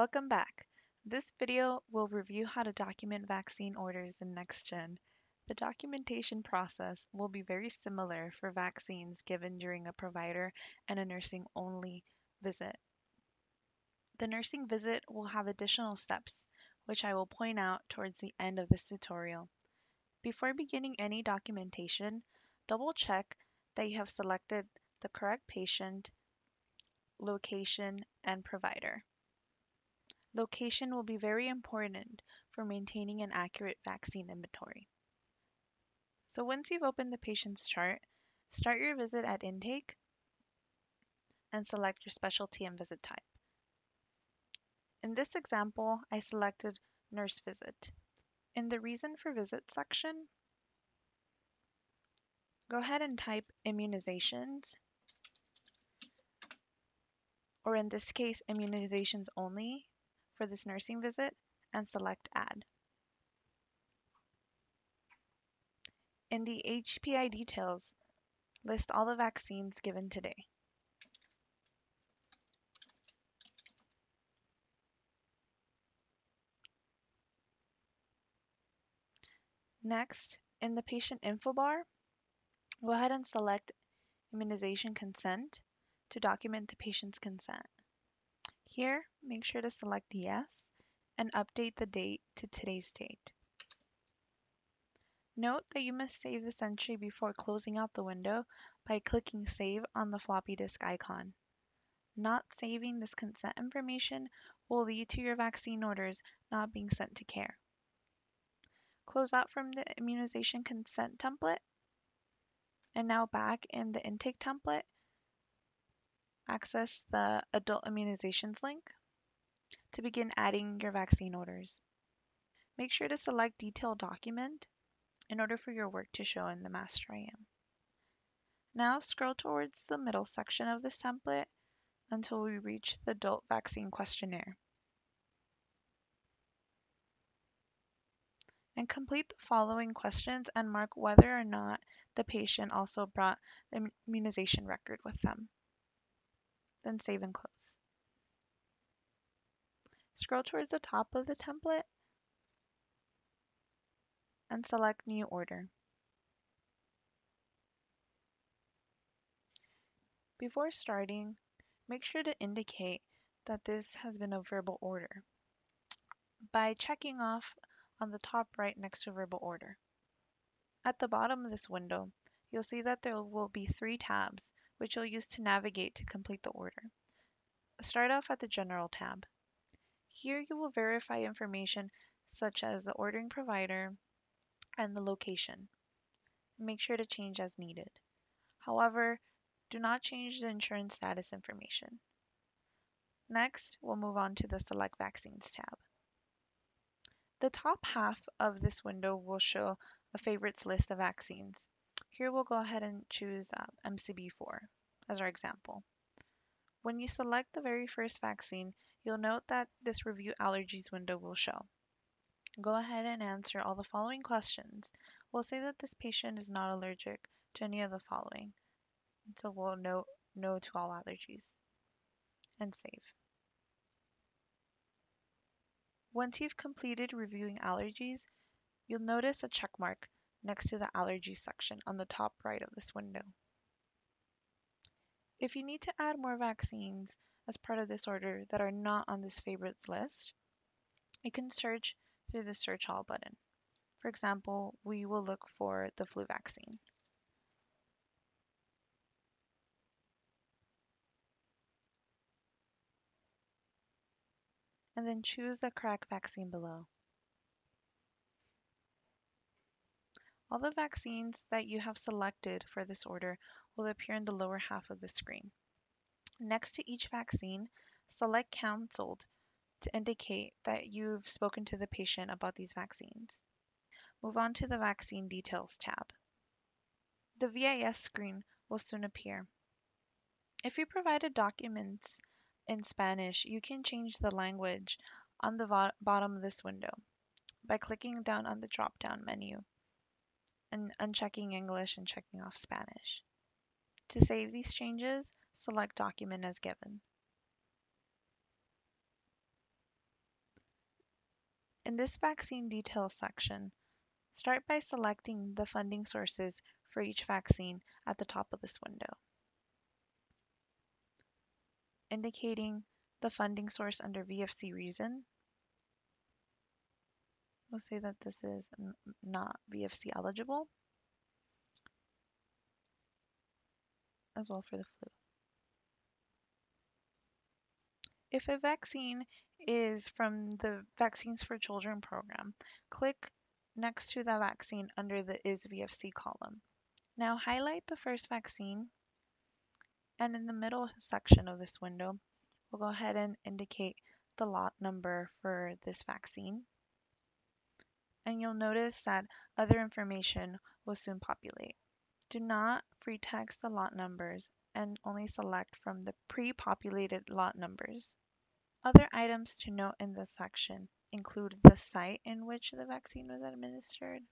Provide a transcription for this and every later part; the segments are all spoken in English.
Welcome back. This video will review how to document vaccine orders in NextGen. The documentation process will be very similar for vaccines given during a provider and a nursing only visit. The nursing visit will have additional steps, which I will point out towards the end of this tutorial. Before beginning any documentation, double check that you have selected the correct patient, location, and provider. Location will be very important for maintaining an accurate vaccine inventory. So once you've opened the patient's chart, start your visit at intake and select your specialty and visit type. In this example, I selected nurse visit. In the reason for visit section, go ahead and type immunizations, or in this case, immunizations only for this nursing visit, and select add. In the HPI details, list all the vaccines given today. Next, in the patient info bar, go ahead and select immunization consent to document the patient's consent. Here, make sure to select yes and update the date to today's date. Note that you must save this entry before closing out the window by clicking save on the floppy disk icon. Not saving this consent information will lead to your vaccine orders not being sent to CAIR close out from the immunization consent template. And now back in the intake template, access the adult immunizations link to begin adding your vaccine orders. Make sure to select detailed document in order for your work to show in the master IM. Now scroll towards the middle section of this template until we reach the adult vaccine questionnaire. and complete the following questions and mark whether or not the patient also brought the immunization record with them. Then save and close. Scroll towards the top of the template and select New Order. Before starting, make sure to indicate that this has been a verbal order by checking off on the top right next to verbal order. At the bottom of this window, you'll see that there will be three tabs, which you'll use to navigate to complete the order. Start off at the General tab. Here you will verify information such as the ordering provider and the location. Make sure to change as needed. However, do not change the insurance status information. Next, we'll move on to the Select Vaccines tab. The top half of this window will show a favorites list of vaccines. Here we'll go ahead and choose uh, MCV4 as our example. When you select the very first vaccine, you'll note that this review allergies window will show. Go ahead and answer all the following questions. We'll say that this patient is not allergic to any of the following. So we'll note no to all allergies and save. Once you've completed reviewing allergies, you'll notice a check mark next to the allergies section on the top right of this window. If you need to add more vaccines as part of this order that are not on this favorites list, you can search through the search all button. For example, we will look for the flu vaccine. and then choose the correct vaccine below. All the vaccines that you have selected for this order will appear in the lower half of the screen. Next to each vaccine, select Counseled to indicate that you've spoken to the patient about these vaccines. Move on to the Vaccine Details tab. The VIS screen will soon appear. If you provided documents in Spanish, you can change the language on the bottom of this window by clicking down on the drop-down menu and unchecking English and checking off Spanish. To save these changes, select Document as given. In this vaccine details section, start by selecting the funding sources for each vaccine at the top of this window, indicating the funding source under VFC reason. We'll say that this is not VFC eligible, as well for the flu. If a vaccine is from the Vaccines for Children program, click next to the vaccine under the Is VFC column. Now highlight the first vaccine and in the middle section of this window, we'll go ahead and indicate the lot number for this vaccine. And you'll notice that other information will soon populate. Do not free text the lot numbers and only select from the pre-populated lot numbers. Other items to note in this section include the site in which the vaccine was administered,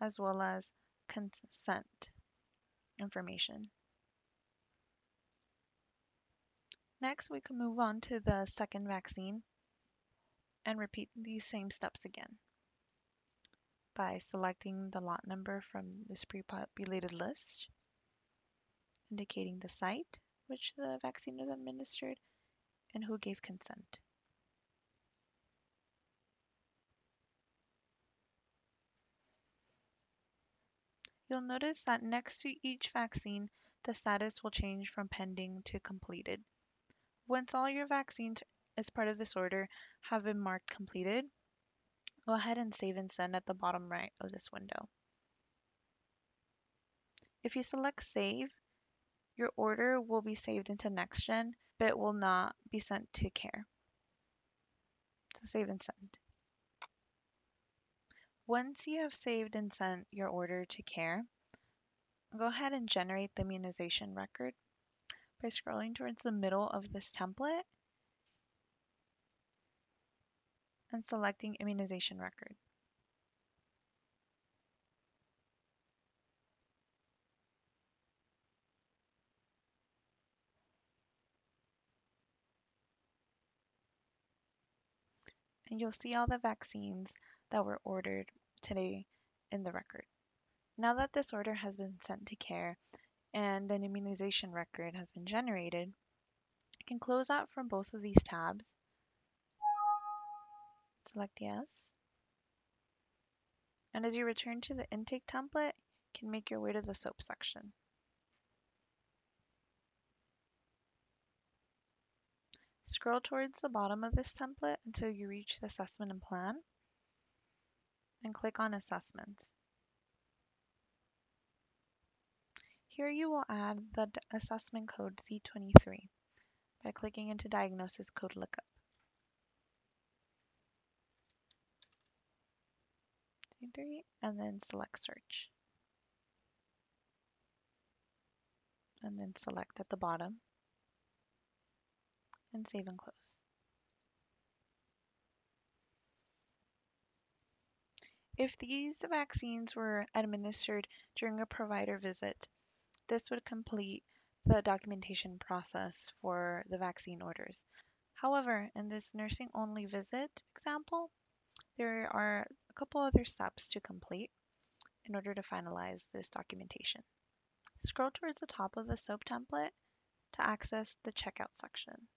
as well as consent information. Next, we can move on to the second vaccine and repeat these same steps again by selecting the lot number from this pre-populated list, indicating the site which the vaccine was administered, and who gave consent. You'll notice that next to each vaccine, the status will change from pending to completed. Once all your vaccines as part of this order have been marked completed, go ahead and save and send at the bottom right of this window. If you select save, your order will be saved into NextGen, but will not be sent to CAIR. So save and send. Once you have saved and sent your order to CAIR, go ahead and generate the immunization record by scrolling towards the middle of this template and selecting immunization record. And you'll see all the vaccines that were ordered today in the record. Now that this order has been sent to CAIR and an immunization record has been generated, you can close out from both of these tabs select yes. And as you return to the intake template, you can make your way to the SOAP section. Scroll towards the bottom of this template until you reach the assessment and plan, and click on assessments. Here you will add the assessment code Z23 by clicking into diagnosis code lookup. Three, and then select search. And then select at the bottom and save and close. If these vaccines were administered during a provider visit, this would complete the documentation process for the vaccine orders. However, in this nursing only visit example, there are couple other steps to complete in order to finalize this documentation. Scroll towards the top of the SOAP template to access the checkout section.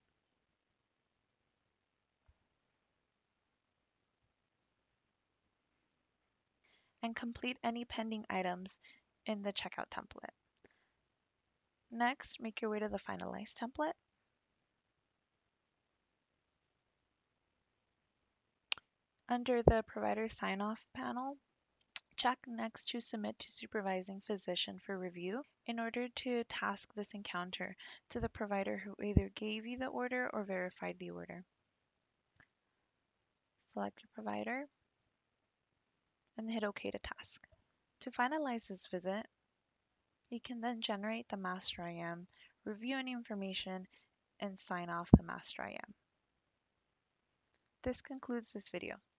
and complete any pending items in the checkout template. Next, make your way to the Finalize template Under the Provider Sign-Off panel, check next to Submit to Supervising Physician for review in order to task this encounter to the provider who either gave you the order or verified the order. Select your provider and hit OK to task. To finalize this visit, you can then generate the master IM, review any information, and sign off the master IM. This concludes this video.